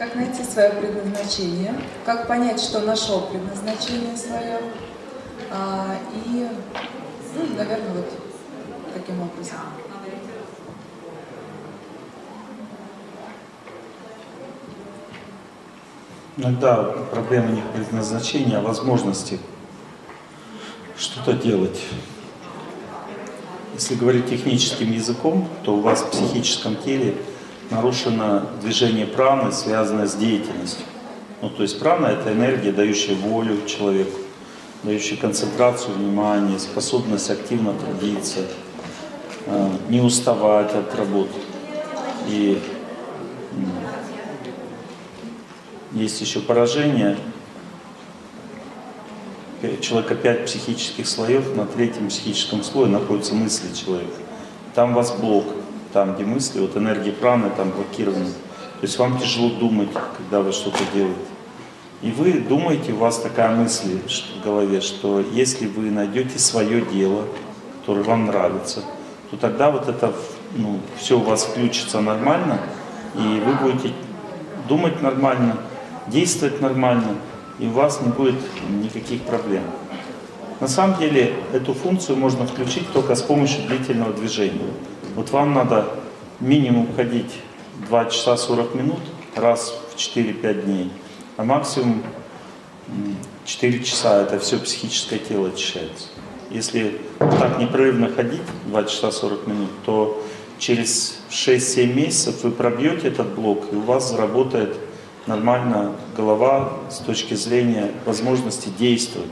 Как найти свое предназначение? Как понять, что нашел предназначение свое? А, и, ну, наверное, вот таким образом. Иногда проблема не предназначения, а возможности что-то делать. Если говорить техническим языком, то у вас в психическом теле нарушено движение праны, связанное с деятельностью. Ну, то есть прана — это энергия, дающая волю человеку, дающая концентрацию внимания, способность активно трудиться, э, не уставать от работы. И есть еще поражение человека пять психических слоев, на третьем психическом слое находятся мысли человека. Там у вас блок, там, где мысли, вот энергия праны там блокированы. То есть вам тяжело думать, когда вы что-то делаете. И вы думаете, у вас такая мысль в голове, что если вы найдете свое дело, которое вам нравится, то тогда вот это ну, все у вас включится нормально, и вы будете думать нормально, действовать нормально, и у вас не будет никаких проблем. На самом деле эту функцию можно включить только с помощью длительного движения. Вот вам надо минимум ходить 2 часа 40 минут раз в 4-5 дней, а максимум 4 часа, это все психическое тело очищается. Если так непрерывно ходить 2 часа 40 минут, то через 6-7 месяцев вы пробьете этот блок, и у вас заработает нормально голова с точки зрения возможности действовать.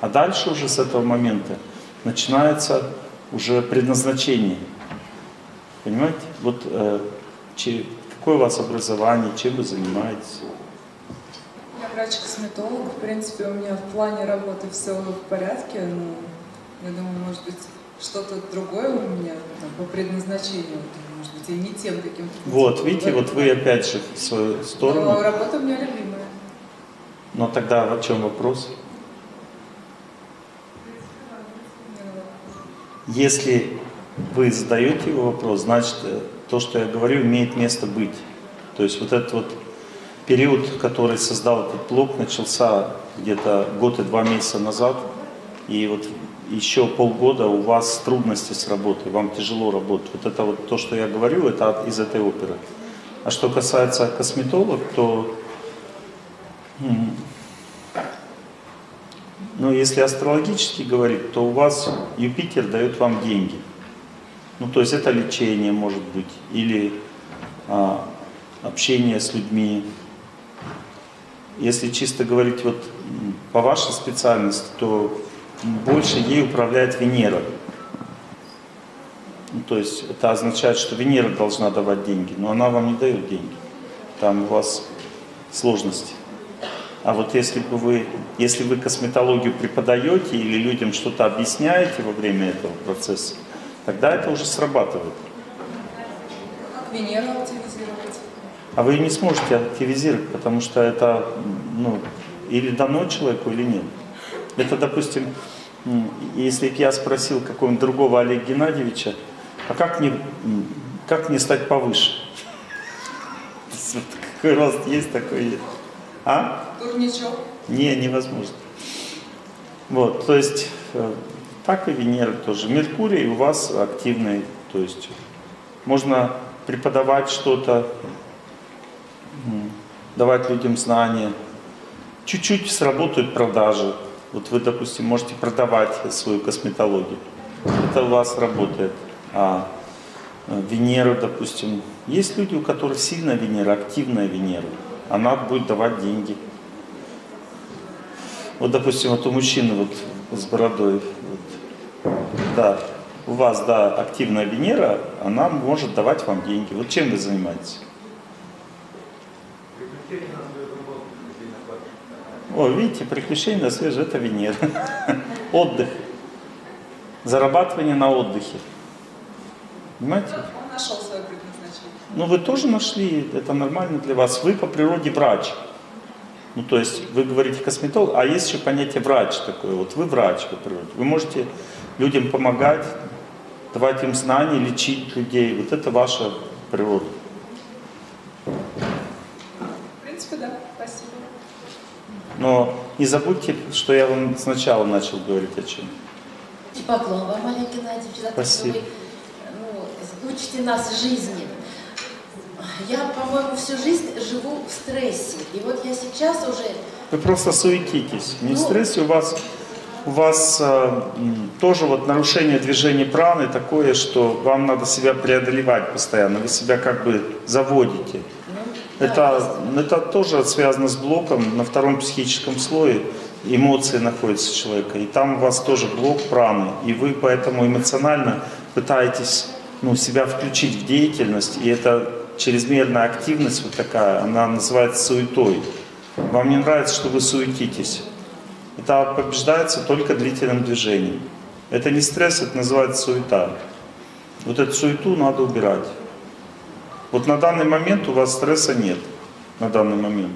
А дальше уже с этого момента начинается уже предназначение. Понимаете? Вот э, че, какое у вас образование, чем вы занимаетесь? Я врач-косметолог. В принципе, у меня в плане работы все в порядке. Но я думаю, может быть, что-то другое у меня там, по предназначению может быть, и не тем каким-то Вот, видите, вот вы опять же в свою сторону. Но работа у меня любимая. Но тогда о чем вопрос? Если вы задаете его вопрос, значит, э, то, что я говорю, имеет место быть. То есть вот этот вот период, который создал этот блок, начался где-то год и два месяца назад. И вот еще полгода у вас трудности с работой, вам тяжело работать. Вот это вот то, что я говорю, это из этой оперы. А что касается косметолог, то ну, если астрологически говорить, то у вас Юпитер дает вам деньги. Ну, то есть это лечение может быть, или а, общение с людьми. Если чисто говорить вот по вашей специальности, то больше ей управляет Венера. Ну, то есть это означает, что Венера должна давать деньги, но она вам не дает деньги. Там у вас сложности. А вот если бы вы, если вы косметологию преподаете или людям что-то объясняете во время этого процесса, тогда это уже срабатывает. Как Венеру активизировать? А вы не сможете активизировать, потому что это ну, или дано человеку, или нет. Это, допустим, если бы я спросил какого-нибудь другого Олега Геннадьевича, а как мне, как мне стать повыше? Какой рост есть, такой есть. А? Турничок? Не, невозможно. Вот, то есть, э, так и Венера тоже. Меркурий у вас активный, то есть, можно преподавать что-то, давать людям знания. Чуть-чуть сработают продажи. Вот вы, допустим, можете продавать свою косметологию. Это у вас работает. А э, Венера, допустим, есть люди, у которых сильная Венера, активная Венера. Она будет давать деньги. Вот, допустим, вот у мужчины вот с бородой, да, у вас, да, активная Венера, она может давать вам деньги. Вот чем вы занимаетесь? О, видите, приключения на свежее, это Венера. Отдых. Зарабатывание на отдыхе. Понимаете? Он нашел свое предназначение. Ну, вы тоже нашли, это нормально для вас. Вы по природе врач. Ну, то есть вы говорите косметолог, а есть еще понятие врач такое. Вот вы врач по природе. Вы можете людям помогать, давать им знания, лечить людей. Вот это ваша природа. принципе, да. Спасибо. Но не забудьте, что я вам сначала начал говорить о чем. И поклон вам, Олег Геннадьевич, за то, что Спасибо. вы ну, учите нас жизни. Я, по-моему, всю жизнь живу в стрессе. И вот я сейчас уже Вы просто суетитесь. Не в Ну. стрессе, у вас, у вас э, тоже вот нарушение движения праны такое, что вам надо себя преодолевать постоянно. Вы себя как бы заводите. ну, Это, да, это тоже связано с блоком на втором психическом слое. Эмоции находятся у человека. И там у вас тоже блок праны. И вы поэтому эмоционально пытаетесь ну, себя включить в деятельность. И эта чрезмерная активность вот такая, она называется суетой. Вам не нравится, что вы суетитесь. Это побеждается только длительным движением. Это не стресс, это называется суета. Вот эту суету надо убирать. Вот на данный момент у вас стресса нет. На данный момент.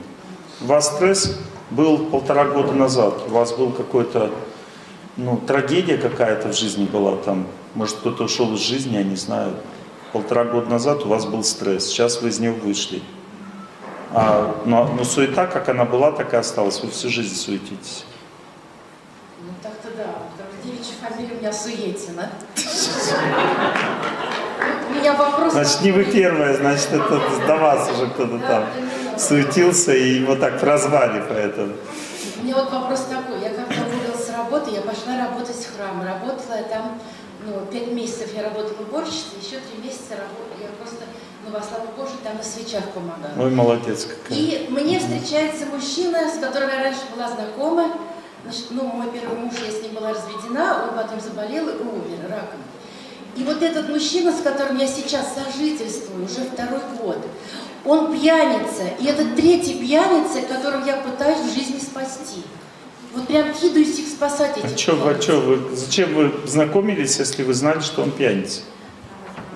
У вас стресс был полтора года назад. У вас был какой-то, ну, трагедия какая-то в жизни была там. Может, кто-то ушел из жизни, я не знаю. Полтора года назад у вас был стресс. Сейчас вы из него вышли. А, но, но суета, как она была, так и осталась. Вы всю жизнь суетитесь. Ну так-то да, потому что фамилия у меня Суетина. У меня вопрос... Значит, не вы первая, значит, это до вас уже кто-то там суетился и его так прозвали поэтому. У меня вот вопрос такой. Я когда уволилась с работы, я пошла работать в храм. Работала я там, ну, пять месяцев я работала уборщицей, еще три месяца работала. Я просто, ну, во славу Божию, там на свечах помогала. Ой, молодец какая. И мне встречается мужчина, с которым я раньше была знакома. Значит, ну, мой первый муж, я с ним была разведена, он потом заболел и умер раком. И вот этот мужчина, с которым я сейчас сожительствую уже второй год, он пьяница. И это третий пьяница, которого я пытаюсь в жизни спасти. Вот прям кидаюсь их спасать, А этих чё, вы, а чё вы, зачем вы знакомились, если вы знали, что он пьяница?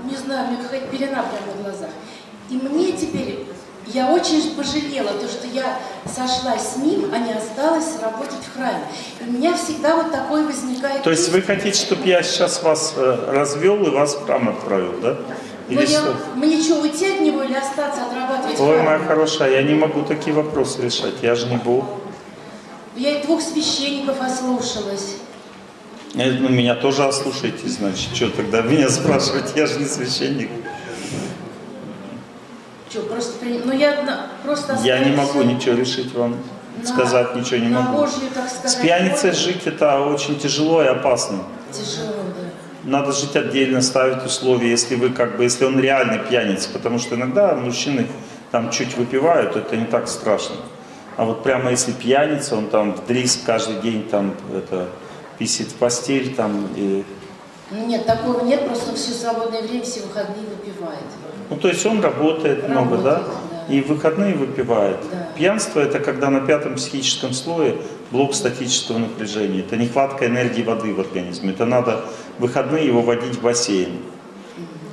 Не знаю, у меня какая-то пелена прямо в глазах. И мне теперь, я очень пожалела, то, что я сошлась с ним, а не осталась работать в храме. И у меня всегда вот такое возникает То есть вы хотите, чтобы я сейчас вас э, развел и вас в храм отправил, да? Ну, Или я, что? мне что, уйти от него или остаться, отрабатывать Ой, храме? моя хорошая, я не могу такие вопросы решать, я же не Бог. Я и двух священников ослушалась. Э, Ну, меня тоже ослушайте, значит, что тогда меня спрашивать, я же не священник. Что, просто, при- ну я просто Я не могу ничего решить вам, на- сказать ничего не могу. Божью, так сказать, С пьяницей волю. жить это очень тяжело и опасно. Тяжело, да. Надо жить отдельно, ставить условия, если вы как бы, если он реальный пьяница, потому что иногда мужчины там чуть выпивают, это не так страшно. А вот прямо если пьяница, он там вдрызг каждый день там это писит в постель там и Нет, такого нет, просто все свободное время, все выходные выпивает. Ну то есть он работает много, да, Работает, да. и в выходные выпивает. Да. Пьянство это когда на пятом психическом слое блок статического напряжения. Это нехватка энергии воды в организме. Это надо в выходные его водить в бассейн.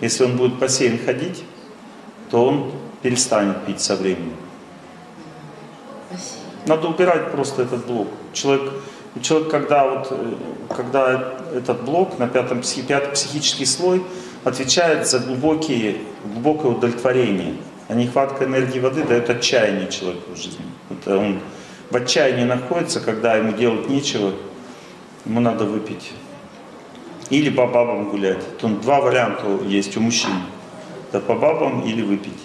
Если он будет в бассейн ходить, то он перестанет пить со временем. Надо убирать просто этот блок. Человек, человек когда, вот, э, когда этот блок на пятом, пятый психический слой отвечает за глубокие, глубокое удовлетворение. А нехватка энергии воды дает отчаяние человеку в жизни. Это он в отчаянии находится, когда ему делать нечего, ему надо выпить. Или по бабам гулять. Тут два варианта есть у мужчин. Это по бабам или выпить.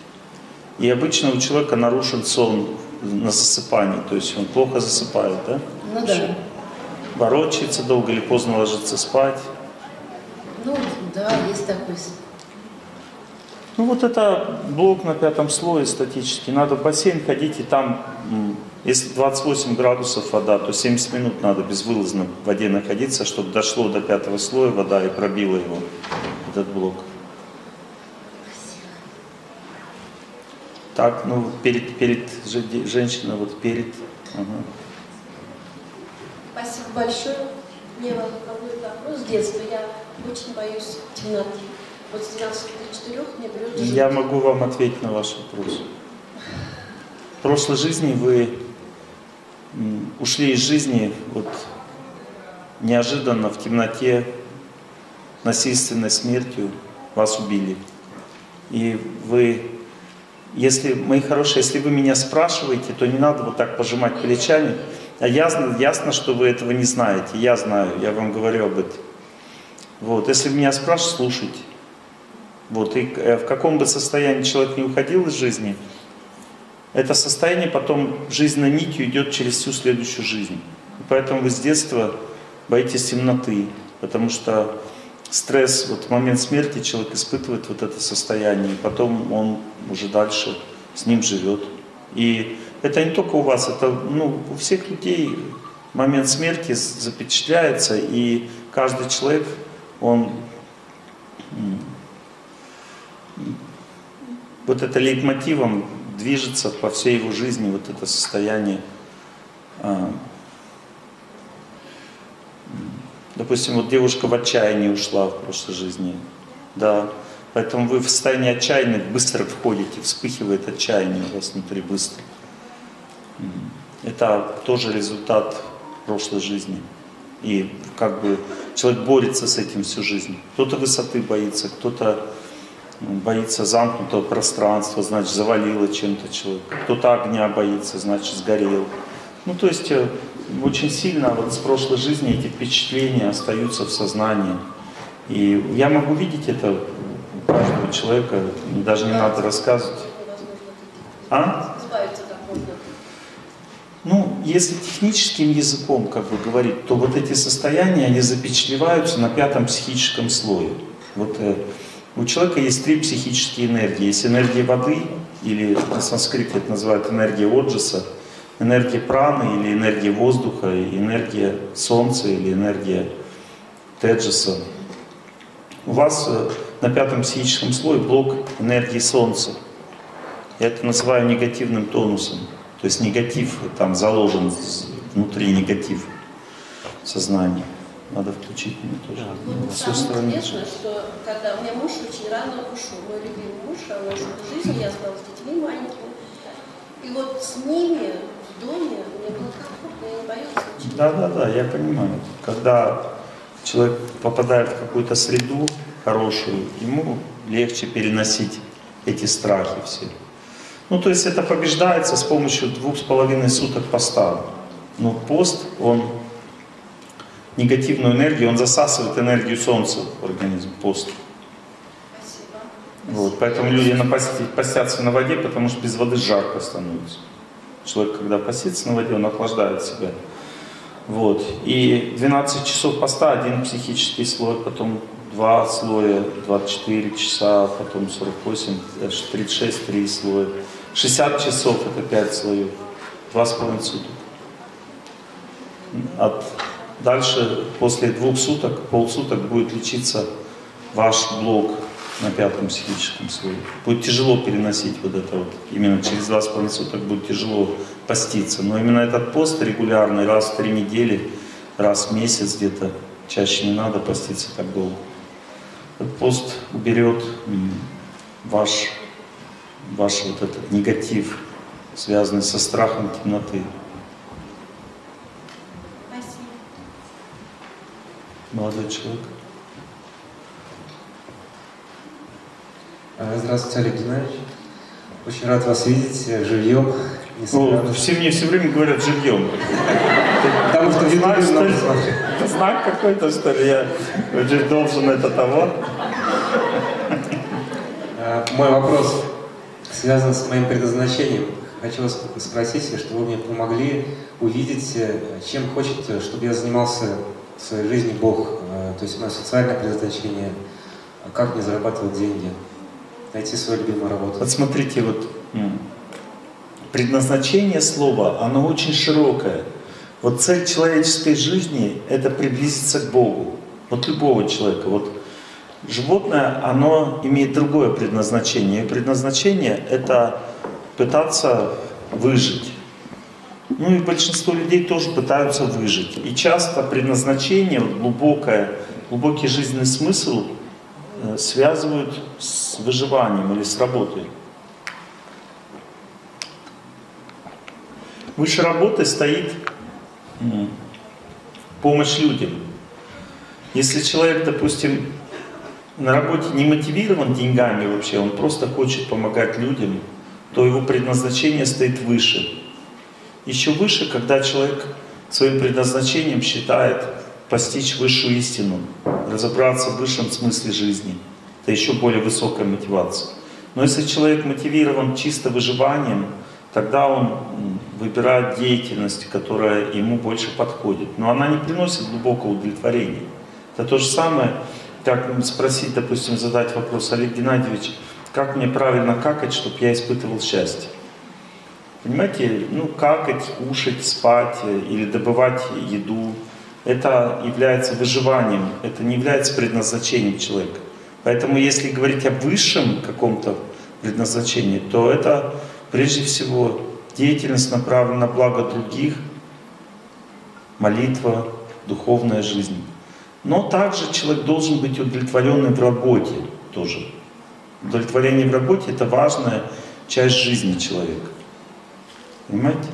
И обычно у человека нарушен сон на засыпании, то есть он плохо засыпает, да? Ну да. Ворочается долго или поздно ложится спать. Ну да, есть такой. Ну вот это блок на пятом слое статический. Надо в бассейн ходить и там, если 28 градусов вода, то 70 минут надо безвылазно в воде находиться, чтобы дошло до пятого слоя вода и пробила его, этот блок. Так, ну перед, перед же- женщиной, вот перед. ага. Спасибо большое. Мне вам какой вопрос. С детства я очень боюсь темноты. Вот с 12 до 4 мне жить. Я могу вам ответить на ваш вопрос. В прошлой жизни вы ушли из жизни вот неожиданно в темноте, насильственной смертью вас убили. И вы если, мои хорошие, если вы меня спрашиваете, то не надо вот так пожимать плечами. А ясно, ясно, что вы этого не знаете. Я знаю, я вам говорю об этом. Вот, если меня спрашивают, слушайте. Вот, и э, в каком бы состоянии человек не уходил из жизни, это состояние потом жизненной нитью идет через всю следующую жизнь. И поэтому вы с детства боитесь темноты, потому что стресс, вот в момент смерти человек испытывает вот это состояние, и потом он уже дальше с ним живет. И это не только у вас, это ну, у всех людей момент смерти запечатляется, и каждый человек, он вот это лейтмотивом движется по всей его жизни, вот это состояние а, Допустим, вот девушка в отчаянии ушла в прошлой жизни. Да. Поэтому вы в состоянии отчаяния быстро входите, вспыхивает отчаяние у вас внутри быстро. Это тоже результат прошлой жизни. И как бы человек борется с этим всю жизнь. Кто-то высоты боится, кто-то боится замкнутого пространства, значит, завалило чем-то человек. Кто-то огня боится, значит, сгорел. Ну, то есть э, очень сильно вот с прошлой жизни эти впечатления остаются в сознании. И я могу видеть это у каждого человека, даже не надо рассказывать. А? Ну, если техническим языком как бы говорить, то вот эти состояния, они запечатлеваются на пятом психическом слое. Вот э, у человека есть три психические энергии. Есть энергия воды, или на санскрите это называют энергия Оджаса, энергия праны или энергия воздуха, энергия солнца или энергия теджеса. У вас э, на пятом психическом слое блок энергии солнца. Я это называю негативным тонусом. То есть негатив там заложен внутри негатив сознания. Надо включить мне тоже. Да. Ну, самое интересное, что когда у меня муж очень рано ушел, мой любимый муж, а он ушел в жизни, я осталась с детьми маленькими. И вот с ними доме мне было комфортно, я не боюсь Да, да, да, я понимаю. Когда человек попадает в какую-то среду хорошую, ему легче переносить эти страхи все. Ну, то есть это побеждается с помощью двух с половиной суток поста. Но пост, он негативную энергию, он засасывает энергию солнца в организм, пост. Спасибо. Вот, поэтому люди постятся на воде, потому что без воды жарко становится. Человек, когда постится на воде, он охлаждает себя. Вот. И 12 часов поста, один психический слой, потом два слоя, 24 часа, потом 48, 36, три слоя. 60 часов это 5 слоев, два с половиной суток. От, дальше, после двух суток, полсуток будет лечиться ваш блок на пятом психическом слое. Будет тяжело переносить вот это вот. Именно через два с половиной суток будет тяжело поститься. Но именно этот пост регулярный, раз в три недели, раз в месяц где-то, чаще не надо поститься так долго. Этот пост уберет ваш, ваш вот этот негатив, связанный со страхом темноты. Спасибо. Молодой человек. А, здравствуйте, Олег Геннадьевич. Очень рад вас видеть э, живьем. Ну, все мне все время говорят живьем. Потому что знак, что ли? Знак какой-то, что ли? Я должен это того. А, мой вопрос связан с моим предназначением. Хочу вас спросить, что вы мне помогли увидеть, э, чем хочет, э, чтобы я занимался в своей жизни Бог. То есть мое социальное предназначение, как мне зарабатывать деньги найти свою любимую работу. Вот смотрите, вот предназначение слова, оно очень широкое. Вот цель человеческой жизни – это приблизиться к Богу. Вот любого человека. Вот животное, оно имеет другое предназначение. И предназначение – это пытаться выжить. Ну и большинство людей тоже пытаются выжить. И часто предназначение, глубокое, глубокий жизненный смысл Э, связывают с выживанием или с работой. Выше работы стоит помощь людям. Если человек, допустим, на работе не мотивирован деньгами вообще, он просто хочет помогать людям, то его предназначение стоит выше. Еще выше, когда человек своим предназначением считает постичь высшую истину, разобраться в высшем смысле жизни. Это еще более высокая мотивация. Но если человек мотивирован чисто выживанием, тогда он выбирает деятельность, которая ему больше подходит. Но она не приносит глубокого удовлетворения. Это то же самое, как спросить, допустим, задать вопрос, Олег Геннадьевич, как мне правильно какать, чтобы я испытывал счастье? Понимаете, ну какать, кушать, спать э, или добывать еду, это является выживанием, это не является предназначением человека. Поэтому если говорить о высшем каком-то предназначении, то это прежде всего деятельность направлена на благо других, молитва, духовная жизнь. Но также человек должен быть удовлетворенным в работе тоже. Удовлетворение в работе – это важная часть жизни человека. Понимаете?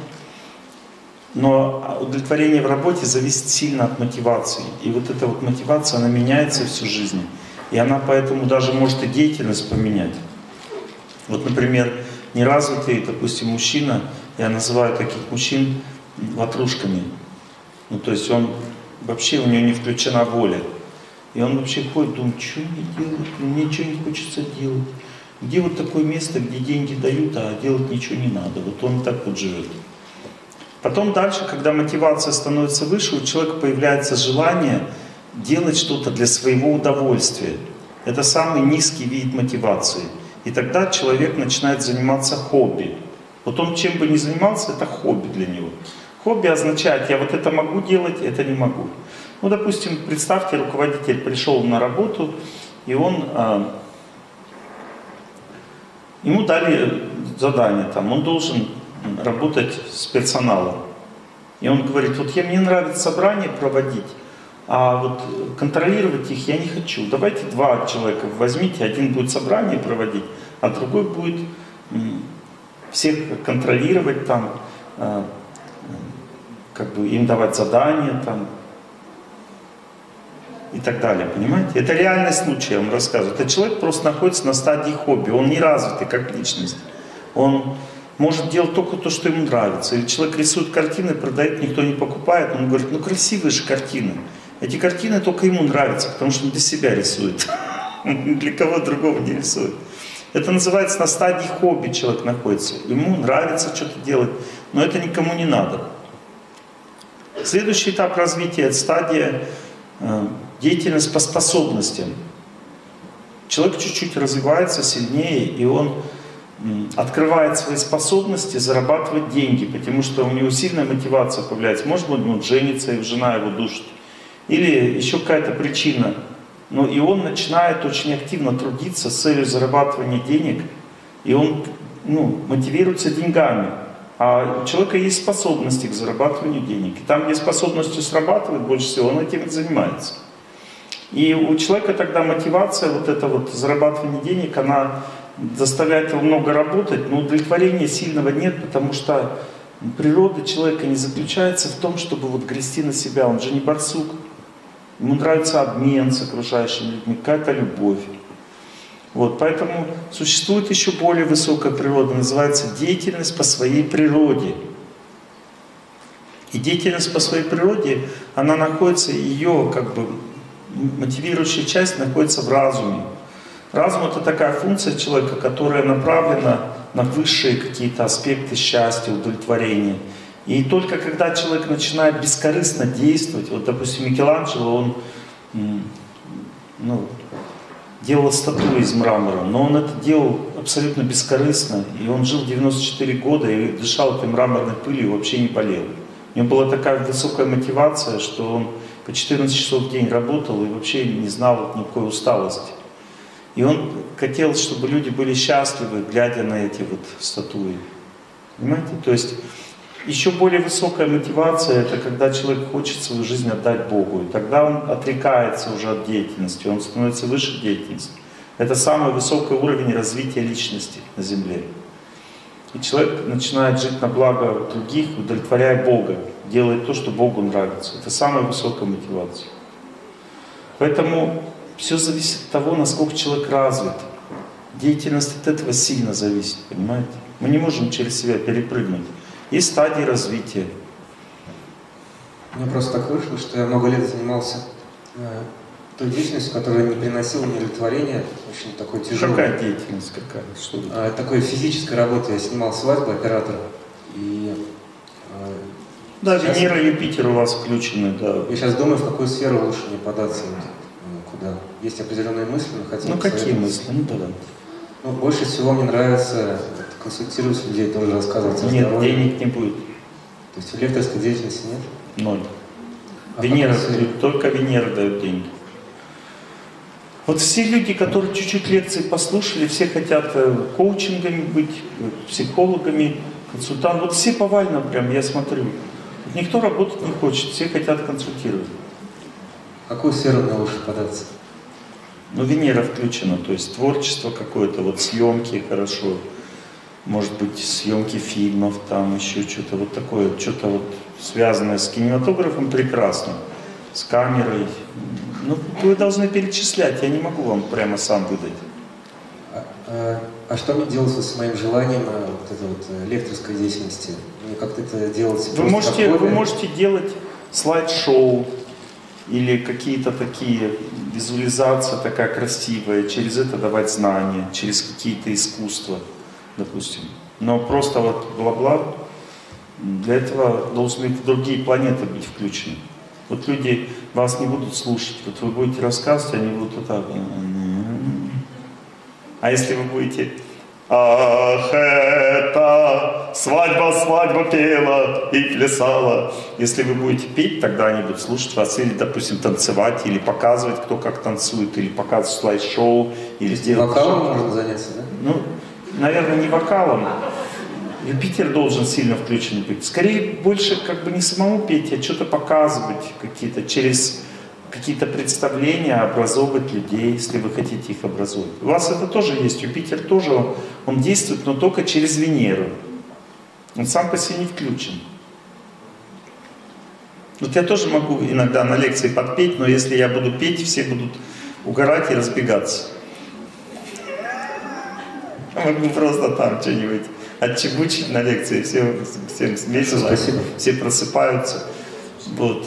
Но удовлетворение в работе зависит сильно от мотивации. И вот эта вот мотивация, она меняется всю жизнь. И она поэтому даже может и деятельность поменять. Вот, например, неразвитый, допустим, мужчина, я называю таких мужчин ватрушками. Ну, то есть он вообще, у него не включена воля. И он вообще ходит, думает, что мне делать, мне ничего не хочется делать. Где вот такое место, где деньги дают, а делать ничего не надо. Вот он так вот живет. Потом дальше, когда мотивация становится выше, у человека появляется желание делать что-то для своего удовольствия. Это самый низкий вид мотивации. И тогда человек начинает заниматься хобби. Вот он чем бы ни занимался, это хобби для него. Хобби означает, я вот это могу делать, это не могу. Ну, допустим, представьте, руководитель пришел на работу, и он, э, ему дали задание, там, он должен работать с персоналом. И он говорит, вот я, мне нравится собрание проводить, а вот контролировать их я не хочу. Давайте два человека возьмите, один будет собрание проводить, а другой будет всех контролировать там, э, как бы им давать задания там и так далее, понимаете? Это реальный случай, я вам рассказываю. Этот человек просто находится на стадии хобби, он не развитый как личность. Он может делать только то, что ему нравится. Или человек рисует картины, продает, никто не покупает, он говорит, ну красивые же картины. Эти картины только ему нравятся, потому что он для себя рисует. Для кого другого не рисует. Это называется на стадии хобби человек находится. Ему нравится что-то делать, но это никому не надо. Следующий этап развития – это стадия э, деятельность по способностям. Человек чуть-чуть развивается сильнее, и он открывает свои способности зарабатывать деньги, потому что у него сильная мотивация появляется. Может быть, он женится, и жена его душит. Или еще какая-то причина. Но и он начинает очень активно трудиться с целью зарабатывания денег, и он ну, мотивируется деньгами. А у человека есть способности к зарабатыванию денег. И там, где способности срабатывают больше всего, он этим и занимается. И у человека тогда мотивация, вот это вот зарабатывание денег, она заставляет его много работать, но удовлетворения сильного нет, потому что природа человека не заключается в том, чтобы вот грести на себя. Он же не барсук. Ему нравится обмен с окружающими людьми, какая-то любовь. Вот, поэтому существует еще более высокая природа, называется деятельность по своей природе. И деятельность по своей природе, она находится, ее как бы мотивирующая часть находится в разуме. Разум это такая функция человека, которая направлена на высшие какие-то аспекты счастья, удовлетворения. И только когда человек начинает бескорыстно действовать, вот, допустим, Микеланджело, он ну, делал статуи из мрамора, но он это делал абсолютно бескорыстно, и он жил 94 года и дышал этой мраморной пылью и вообще не болел. У него была такая высокая мотивация, что он по 14 часов в день работал и вообще не знал никакой усталости. И он хотел, чтобы люди были счастливы, глядя на эти вот статуи. Понимаете? То есть еще более высокая мотивация – это когда человек хочет свою жизнь отдать Богу. И тогда он отрекается уже от деятельности, он становится выше деятельности. Это самый высокий уровень развития личности на Земле. И человек начинает жить на благо других, удовлетворяя Бога, делает то, что Богу нравится. Это самая высокая мотивация. Поэтому все зависит от того, насколько человек развит. Деятельность от этого сильно зависит, понимаете? Мы не можем через себя перепрыгнуть. Есть стадии развития. Мне просто так вышло, что я много лет занимался э, той деятельностью, которая не приносила мне удовлетворения, очень такой тяжелой. Какая деятельность какая? Что? А, такой физической работы. Я снимал свадьбу, оператор. И э, Да, сейчас- Венера и Юпитер у вас включены, да. я сейчас думаю, в какую сферу лучше мне податься, э, куда. Есть определенные мысли, но хотел Ну какие мысли? Ну давай. Ну, больше всего мне нравится консультировать людей, тоже рассказывать о Нет, здоровье. денег не будет. То есть лекторской деятельности нет? Ноль. А Венера, сфере? только Венера дает деньги. Вот все люди, которые чуть-чуть лекции послушали, все хотят э, коучингами быть, э, психологами, консультантами. Вот все повально прям, я смотрю. Никто работать не хочет, все хотят консультировать. Какую сферу мне лучше податься? Но Венера включена, то есть творчество какое-то, вот съемки хорошо, может быть, съемки фильмов, там еще что-то вот такое, что-то вот связанное с кинематографом прекрасно, с камерой. Ну, вы должны перечислять, я не могу вам прямо сам выдать. А, а- а что мне делать вот с моим желанием э, вот этой вот э, лекторской деятельности? Мне как-то это делать Вы можете, вы можете делать слайд-шоу или какие-то такие визуализация такая красивая, через это давать знания, через какие-то искусства, допустим. Но просто вот бла-бла, для этого должны другие планеты быть включены. Вот люди вас не будут слушать, вот вы будете рассказывать, они будут вот так. А если вы будете Ах, это свадьба, свадьба пела и плясала. Если вы будете петь, тогда они будут слушать вас или, допустим, танцевать, или показывать, кто как танцует, или показывать слайд-шоу, или сделать... Вокалом можно заняться, да? Ну, наверное, не вокалом. Юпитер должен сильно включен быть. Скорее, больше как бы не самому петь, а что-то показывать какие-то через какие-то представления, образовывать людей, если вы хотите их образовывать. У вас это тоже есть. Юпитер тоже, он, действует, но только через Венеру. Он сам по себе не включен. Вот я тоже могу иногда на лекции подпеть, но если я буду петь, все будут угорать и разбегаться. Могу просто там что-нибудь отчебучить на лекции, все, всем Спасибо. все просыпаются. Вот.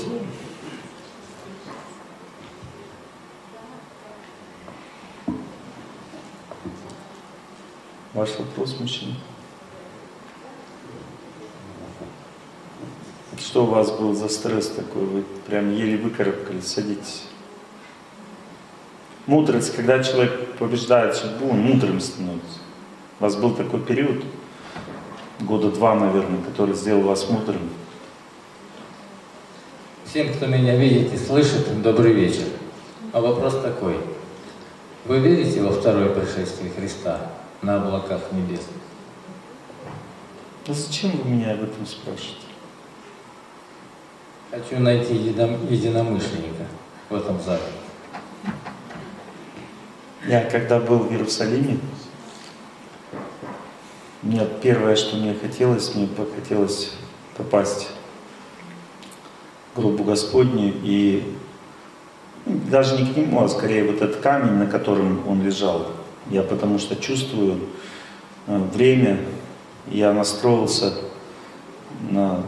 Ваш вопрос, мужчина? Что у вас был за стресс такой? Вы прям еле выкарабкались, садитесь. Мудрость, когда человек побеждает судьбу, он мудрым становится. У вас был такой период, года два, наверное, который сделал вас мудрым. Всем, кто меня видит и слышит, добрый вечер. А вопрос такой. Вы верите во второе пришествие Христа на облаках небесных? Ну зачем вы меня об этом спрашиваете? Хочу найти едином- единомышленника в этом зале. Я когда был в Иерусалиме, мне первое, что мне хотелось, мне хотелось попасть в гробу Господню и даже не к нему, а скорее вот этот камень, на котором он лежал. Я потому что чувствую э, время, я настроился на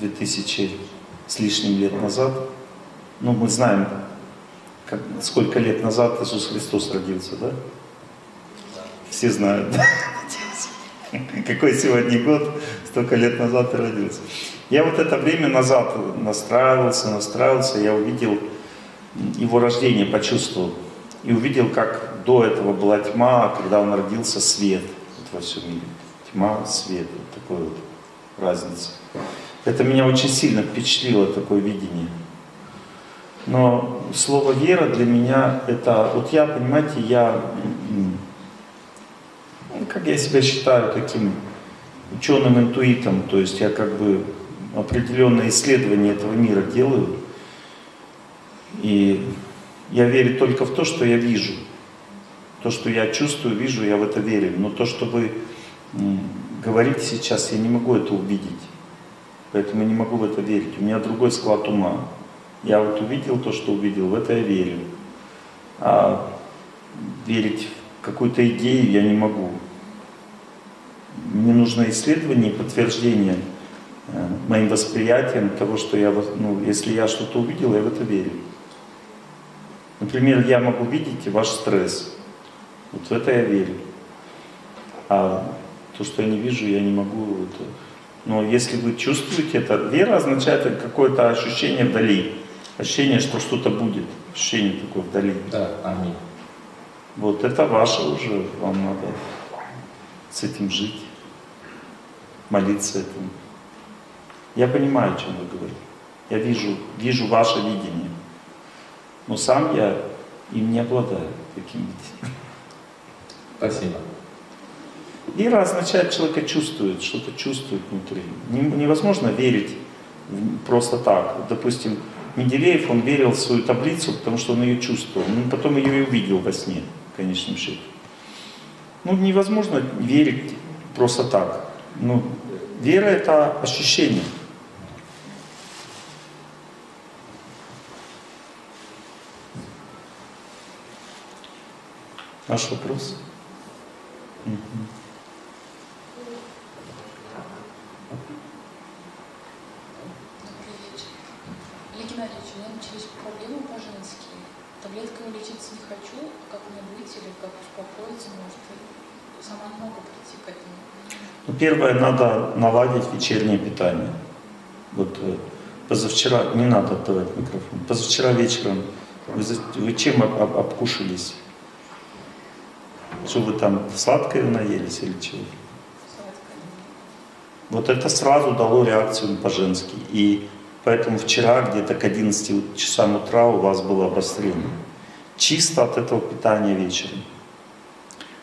2000 с лишним лет назад. Ну, мы знаем, как- сколько лет назад Иисус Христос родился, да? Все знают? Какой сегодня год, столько лет назад ты родился. Я вот это время назад настраивался, настраивался, я увидел его рождение, почувствовал. И увидел, как до этого была тьма, а когда он родился, свет вот во всем мире. Тьма, свет, вот такой вот разница. Это меня очень сильно впечатлило, такое видение. Но слово вера для меня это, вот я, понимаете, я, как я себя считаю, таким ученым-интуитом, то есть я как бы определенное исследование этого мира делаю, и я верю только в то, что я вижу. То, что я чувствую, вижу, я в это верю. Но то, что вы говорите сейчас, я не могу это увидеть. Поэтому не могу в это верить. У меня другой склад ума. Я вот увидел то, что увидел, в это я верю. А верить в какую-то идею я не могу. Мне нужно исследование и подтверждение э, моим восприятием того, что я, ну, если я что-то увидел, я в это верю. Например, я могу видеть ваш стресс. Вот в это я верю. А то, что я не вижу, я не могу. Это... Но если вы чувствуете это, вера означает какое-то ощущение вдали. Ощущение, что что-то будет. Ощущение такое вдали. Да, аминь. Вот это ваше уже, вам надо с этим жить, молиться этому. Я понимаю, о чем вы говорите. Я вижу, вижу ваше видение. Но сам я им не обладаю таким видением. Спасибо. Вера означает, человека чувствует, что-то чувствует внутри. Невозможно верить просто так. Допустим, Менделеев, он верил в свою таблицу, потому что он ее чувствовал. Он потом ее и увидел во сне, в конечном счете. Ну, невозможно верить просто так. Ну, вера – это ощущение. Ваш вопрос? Геннадьевич, у меня начались проблемы по-женски. Таблетками лечиться не хочу, как мне быть или как успокоиться, может, сама не могу прийти к этому. Ну, первое, надо наладить вечернее питание. Вот э, позавчера, не надо отдавать микрофон, позавчера вечером вы, вы чем об, об, обкушались? Что вы там сладкое наелись или чего? Вот это сразу дало реакцию по-женски. И поэтому вчера где-то к 11 часам утра у вас было обострение. Чисто от этого питания вечером.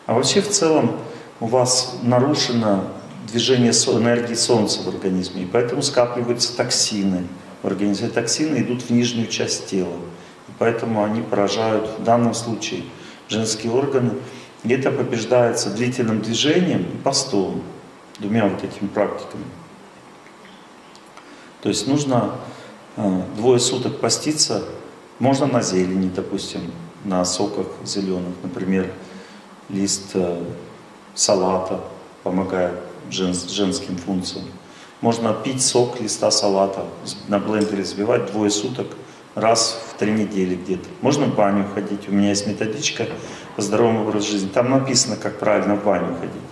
А вообще в целом у вас нарушено движение энергии Солнца в организме, и поэтому скапливаются токсины в организме. Токсины идут в нижнюю часть тела, и поэтому они поражают в данном случае женские органы. И это побеждается длительным движением и постом, двумя вот этими практиками. То есть нужно э, двое суток поститься, можно на зелени, допустим, на соках зеленых, например, лист э, салата помогает жен, женским функциям. Можно пить сок листа салата, на блендере взбивать двое суток, раз в три недели где-то. Можно в баню ходить. У меня есть методичка по здоровому образу жизни. Там написано, как правильно в баню ходить.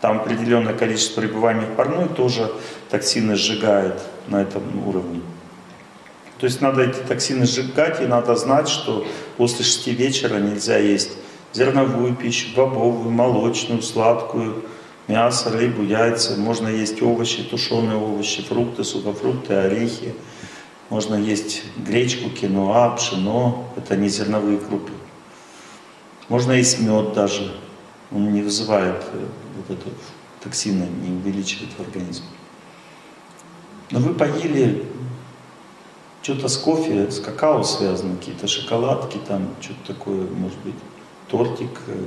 Там определенное количество пребывания в парной тоже токсины сжигает на этом уровне. То есть надо эти токсины сжигать, и надо знать, что после шести вечера нельзя есть зерновую пищу, бобовую, молочную, сладкую, мясо, рыбу, яйца. Можно есть овощи, тушеные овощи, фрукты, сухофрукты, орехи. Можно есть гречку, киноа, пшено. Это не зерновые крупы. Можно есть мед даже. Он не вызывает э, вот это токсины, не увеличивает в организме. Но вы поели что-то с кофе, с какао связано, какие-то шоколадки, там что-то такое, может быть, тортик э,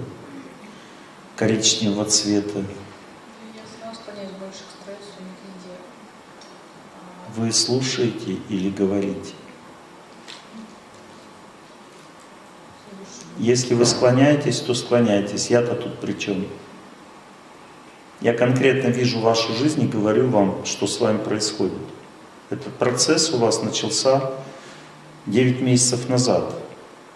коричневого цвета. Вы слушаете или говорите? Если вы склоняетесь, то склоняйтесь. Я-то тут при чем? Я конкретно вижу вашу жизнь и говорю вам, что с вами происходит. Этот процесс у вас начался 9 месяцев назад.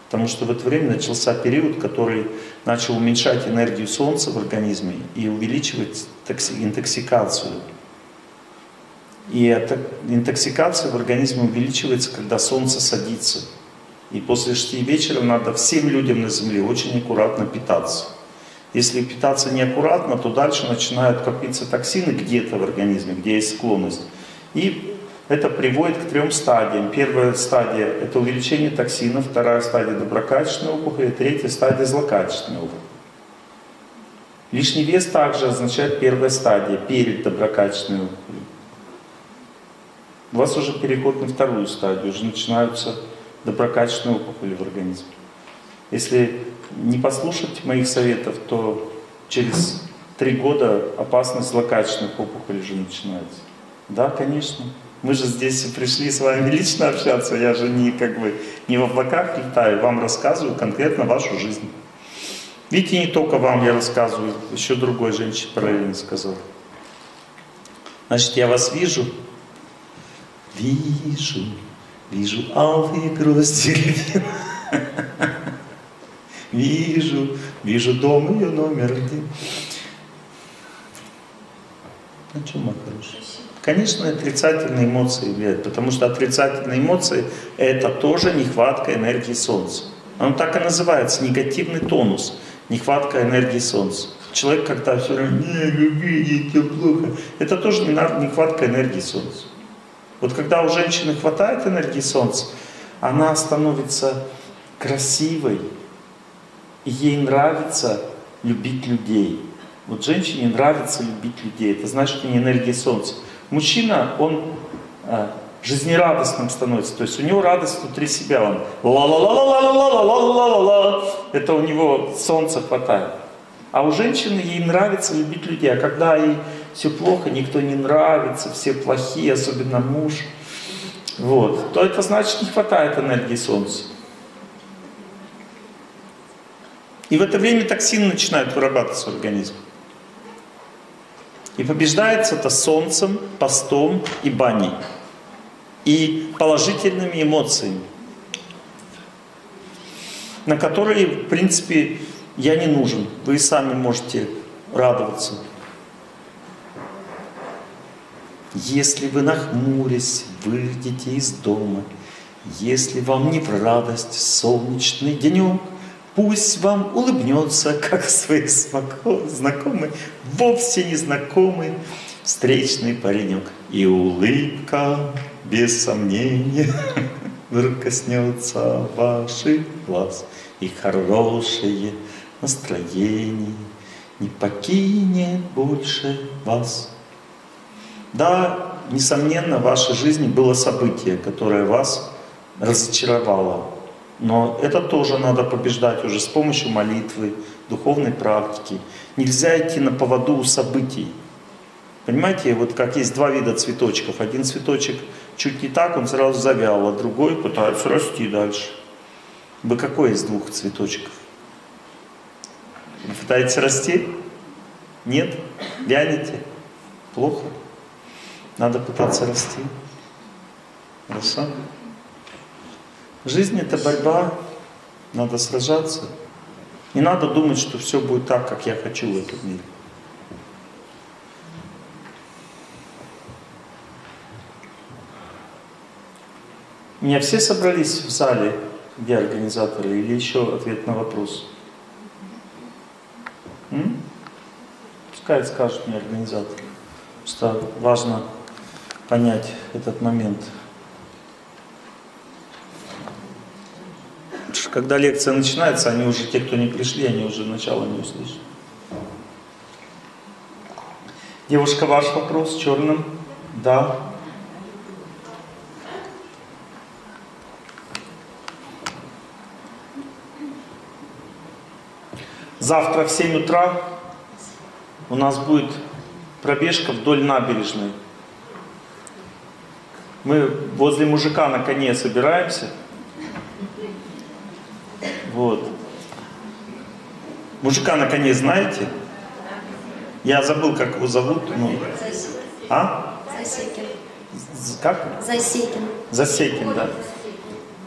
Потому что в это время начался период, который начал уменьшать энергию Солнца в организме и увеличивать интоксикацию. И эта интоксикация в организме увеличивается, когда Солнце садится. И после 6 вечера надо всем людям на Земле очень аккуратно питаться. Если питаться неаккуратно, то дальше начинают копиться токсины где-то в организме, где есть склонность. И это приводит к трем стадиям. Первая стадия – это увеличение токсинов, вторая стадия – доброкачественной опухоли, третья стадия – злокачественной опухоли. Лишний вес также означает первая стадия, перед доброкачественной опухолью. У вас уже переход на вторую стадию, уже начинаются доброкачественные опухоли в организме. Если не послушать моих советов, то через три года опасность злокачественных опухолей уже начинается. Да, конечно. Мы же здесь пришли с вами лично общаться, я же не как бы не в облаках летаю, вам рассказываю конкретно вашу жизнь. Видите, не только вам я рассказываю, еще другой женщине параллельно сказал. Значит, я вас вижу, вижу, вижу алые грозди Вижу, вижу дом ее номер один. Ну что, мой? Конечно, отрицательные эмоции влияют, потому что отрицательные эмоции – это тоже нехватка энергии Солнца. Он так и называется, негативный тонус, нехватка энергии Солнца. Человек, когда все время «не, люби, это плохо», это тоже нехватка энергии Солнца. Вот когда у женщины хватает энергии Солнца, она становится красивой, и ей нравится любить людей. Вот женщине нравится любить людей. Это значит, что не энергия Солнца. Мужчина, он э, жизнерадостным становится. То есть у него радость внутри себя. Он ла ла ла ла ла ла ла ла ла ла ла Это у него солнца хватает. А у женщины ей нравится любить людей. А когда ей все плохо, никто не нравится, все плохие, особенно муж, вот, то это значит не хватает энергии солнца. И в это время токсины начинают вырабатываться в организме. И побеждается это солнцем, постом и баней. И положительными эмоциями, на которые, в принципе, я не нужен. Вы сами можете радоваться. Если вы нахмурясь выйдете из дома, если вам не в радость солнечный денек, Пусть вам улыбнется, как свои знакомый, вовсе незнакомый встречный паренек. И улыбка, без сомнения, вдруг коснется ваших глаз. И хорошее настроение не покинет больше вас. Да, несомненно, в вашей жизни было событие, которое вас разочаровало, но это тоже надо побеждать уже с помощью молитвы, духовной практики. Нельзя идти на поводу у событий. Понимаете, вот как есть два вида цветочков. Один цветочек чуть не так, он сразу завял, а другой пытается расти дальше. Вы какой из двух цветочков? Вы пытаетесь расти? Нет? Вянете? Плохо? Надо пытаться расти. Хорошо? Жизнь это борьба, надо сражаться. Не надо думать, что все будет так, как я хочу в этом мире. У меня все собрались в зале, где организаторы, или еще ответ на вопрос? М? Пускай скажут мне организатор. Просто важно понять этот момент. Когда лекция начинается, они уже, те, кто не пришли, они уже начало не услышат. Девушка, ваш вопрос черным? Да. Завтра в 7 утра у нас будет пробежка вдоль набережной. Мы возле мужика на коне собираемся – вот. Мужика на коне знаете? Я забыл, как его зовут. Ну. А? Засекин. Как? Засекин. Засекин, да.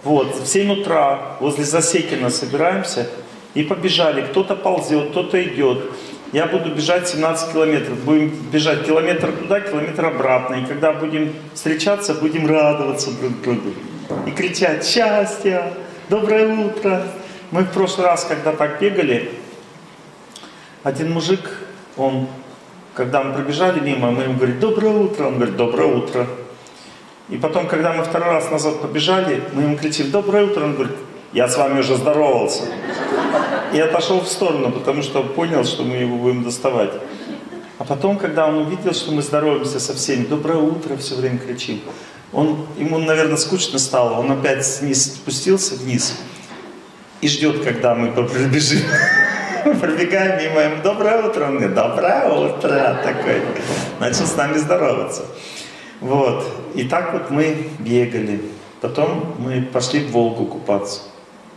Вот, в 7 утра возле Засекина собираемся и побежали. Кто-то ползет, кто-то идет. Я буду бежать 17 километров. Будем бежать километр туда, километр обратно. И когда будем встречаться, будем радоваться друг другу. И кричать «Счастье! Доброе утро!» Мы в прошлый раз, когда так бегали, один мужик, он, когда мы пробежали мимо, мы ему говорим, доброе утро, он говорит, доброе утро. И потом, когда мы второй раз назад побежали, мы ему кричим, доброе утро, он говорит, я с вами уже здоровался. И отошел в сторону, потому что понял, что мы его будем доставать. А потом, когда он увидел, что мы здороваемся со всеми, доброе утро, все время кричим, он, ему, наверное, скучно стало, он опять вниз спустился вниз, и ждет, когда мы пробежим. Пробегаем мимо ему, доброе утро, он говорит, доброе утро, такой. Начал с нами здороваться. Вот. И так вот мы бегали. Потом мы пошли в Волгу купаться.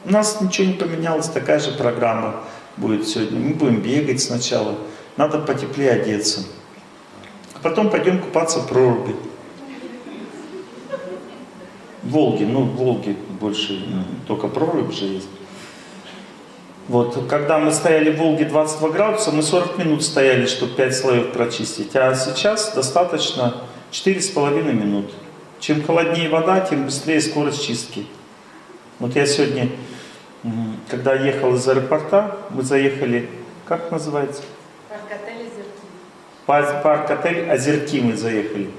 У нас ничего не поменялось, такая же программа. будет сегодня. Мы будем бегать сначала. Надо потеплее одеться. А потом пойдем купаться в проруби. Волги, ну, Волги больше, ну, только прорубь же есть. Вот, когда мы стояли в Волге 22 градуса, мы 40 минут стояли, чтобы 5 слоев прочистить. А сейчас достаточно 4,5 минут. Чем холоднее вода, тем быстрее скорость чистки. Вот я сегодня, когда ехал из аэропорта, мы заехали, как называется? Парк-отель Озерки. Парк-отель Озерки мы заехали.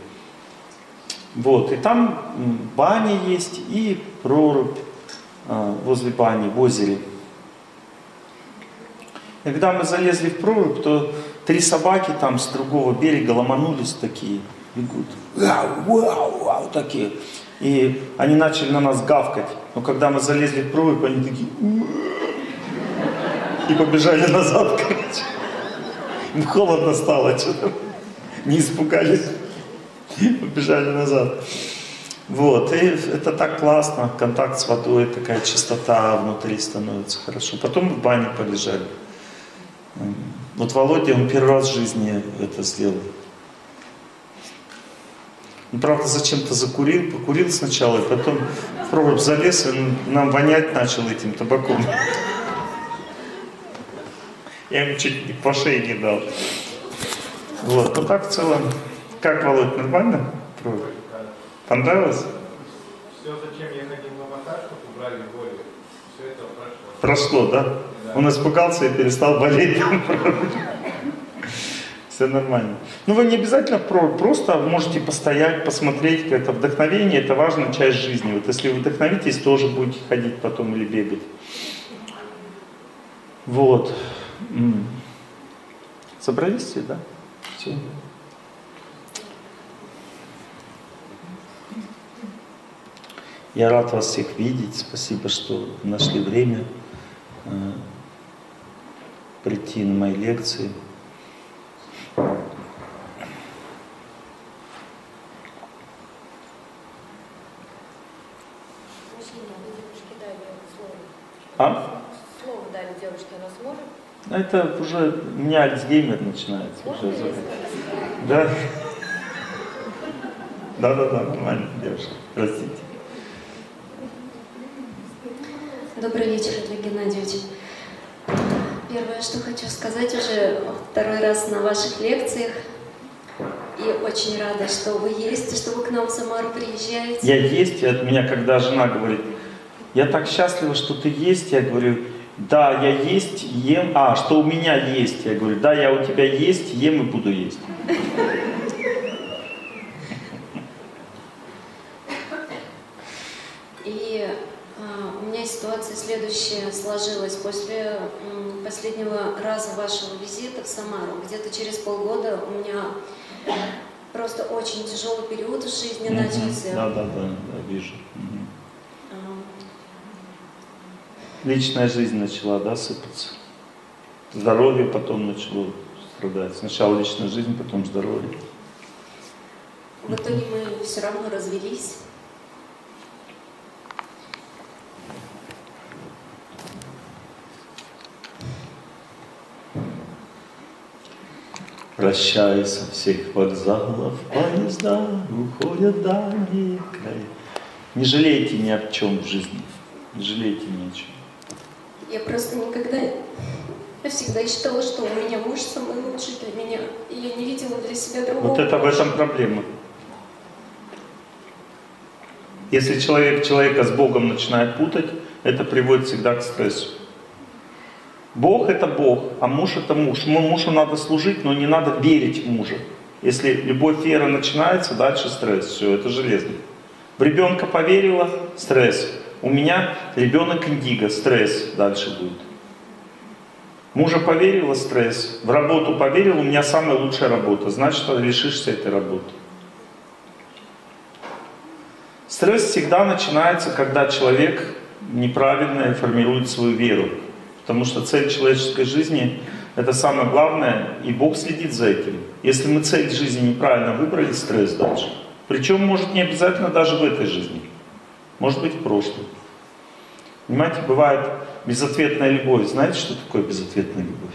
Вот, и там баня есть и прорубь а, возле бани, в озере. Когда мы залезли в прорубь, то три собаки там с другого берега ломанулись такие, бегут. Вау, вау, вау, такие. И они начали на нас гавкать. Но когда мы залезли в прорубь, они такие... И побежали назад, короче. Им холодно стало, что-то. Не испугались. Побежали назад. Вот, и это так классно, контакт с водой, такая чистота внутри становится хорошо. Потом в бане полежали. Вот Володя, он первый раз в жизни это сделал. Он, правда, зачем-то закурил, покурил сначала, и потом в прорубь залез, и нам вонять начал этим табаком. Я ему чуть по шее не дал. Вот, ну так в целом. Как, Володь, нормально? Понравилось? Все, зачем я ходил в аватар, чтобы убрали боль, все это прошло. Прошло, да? Он испугался и перестал болеть. Все нормально. Ну, вы не обязательно про, просто можете постоять, посмотреть, это вдохновение, это важная часть жизни. Вот если вы вдохновитесь, тоже будете ходить потом или бегать. Вот. Собрались все, да? Все. Я рад вас всех видеть. Спасибо, что нашли время прийти на мои лекции. Мужчина, вы девушке дали слово. А? Слово дали девушке, она сможет? Это уже у меня Альцгеймер начинается. Можно Уже. Да? Да, да, да, нормально, девушка. Простите. Добрый вечер, Олег Геннадьевич. Первое, что хочу сказать, уже второй раз на ваших лекциях. И очень рада, что вы есть, и что вы к нам в Самару приезжаете. Я есть, и от меня, когда жена говорит, я так счастлива, что ты есть, я говорю, да, я есть, ем, а, что у меня есть, я говорю, да, я у тебя есть, ем и буду есть. И а, у меня ситуация следующая сложилась. После последнего раза вашего визита в Самару, где-то через полгода у меня просто очень тяжелый период в жизни Мгм. начался. Да, да, да, да, вижу. Мгм. А, Личная жизнь начала, да, сыпаться. Здоровье потом начало страдать. Сначала личная жизнь, потом здоровье. В итоге мы все равно развелись. Прощай со всех вокзалов, поезда уходят дальние края. Не жалейте ни о чем в жизни. Не жалейте ни о чем. Я просто никогда, я всегда считала, что у меня муж самый лучший для меня, и я не видела для себя другого. Вот это в этом проблема. Если человек человека с Богом начинает путать, это приводит всегда к стрессу. Бог это Бог, а муж это муж. Мужу надо служить, но не надо верить в мужа. Если любовь вера начинается, дальше стресс. Все, это железно. В ребенка поверила, стресс. У меня ребенок индиго, стресс дальше будет. Мужа поверила, стресс. В работу поверил, у меня самая лучшая работа. Значит, лишишься этой работы. Стресс всегда начинается, когда человек неправильно формирует свою веру. Потому что цель человеческой жизни – это самое главное, и Бог следит за этим. Если мы цель жизни неправильно выбрали, стресс дальше. Причем может не обязательно даже в этой жизни. Может быть в прошлом. Понимаете, бывает, безответная любовь. Знаете, что такое безответная любовь?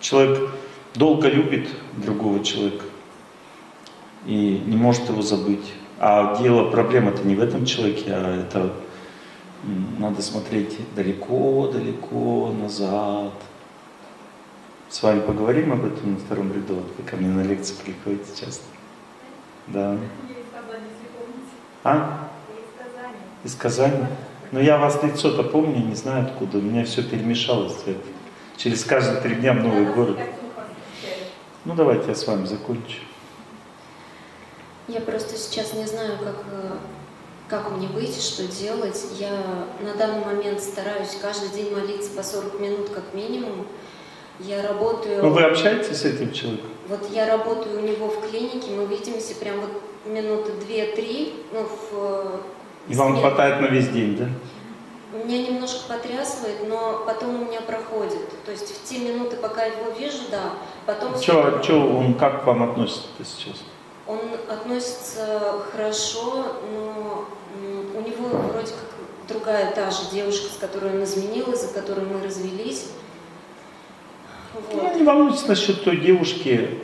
Человек долго любит другого человека и не может его забыть. А дело, проблема-то не в этом человеке, а это надо смотреть далеко-далеко назад. С вами поговорим об этом на втором ряду. Вы ко мне на лекции приходите часто. Да. А? Из Казани. Но я вас лицо-то помню, не знаю откуда. У меня все перемешалось. Через каждые три дня в новый город. Ну давайте я с вами закончу. Я просто сейчас не знаю, как, э, как мне быть, что делать. Я на данный момент стараюсь каждый день молиться по 40 минут как минимум. Я работаю... Ну вы общаетесь с этим человеком? Вот я работаю у него в клинике, мы видимся прям вот минуты две-три, ну, в... Э, И вам хватает на весь день, да? Меня немножко потрясывает, но потом у меня проходит. То есть в те минуты, пока его вижу, да, потом... Что, что он как к вам относится сейчас? Он относится хорошо, но у него вроде как другая та же девушка, с которой он изменил, из-за которой мы развелись. Вот. Ну, не волнуйтесь насчет той девушки,